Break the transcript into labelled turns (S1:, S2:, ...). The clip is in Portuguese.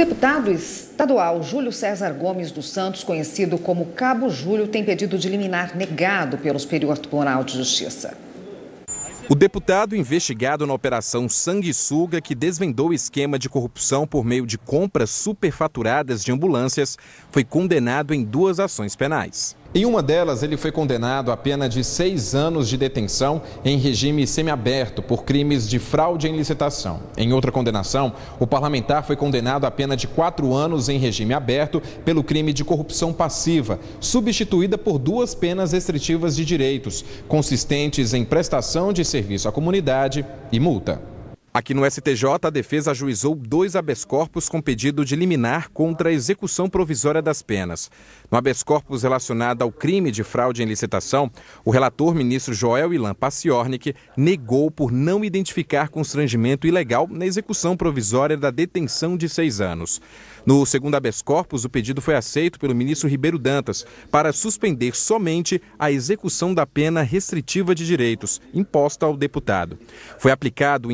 S1: Deputado estadual Júlio César Gomes dos Santos, conhecido como Cabo Júlio, tem pedido de liminar negado pelo Superior Tribunal de Justiça.
S2: O deputado investigado na Operação Sanguessuga, que desvendou o esquema de corrupção por meio de compras superfaturadas de ambulâncias, foi condenado em duas ações penais. Em uma delas, ele foi condenado a pena de seis anos de detenção em regime semiaberto por crimes de fraude em licitação. Em outra condenação, o parlamentar foi condenado a pena de quatro anos em regime aberto pelo crime de corrupção passiva, substituída por duas penas restritivas de direitos, consistentes em prestação de serviço à comunidade e multa. Aqui no STJ, a defesa ajuizou dois habeas corpus com pedido de liminar contra a execução provisória das penas. No habeas corpus relacionado ao crime de fraude em licitação, o relator ministro Joel Ilan Paciornik negou por não identificar constrangimento ilegal na execução provisória da detenção de seis anos. No segundo habeas corpus, o pedido foi aceito pelo ministro Ribeiro Dantas para suspender somente a execução da pena restritiva de direitos imposta ao deputado. Foi aplicado o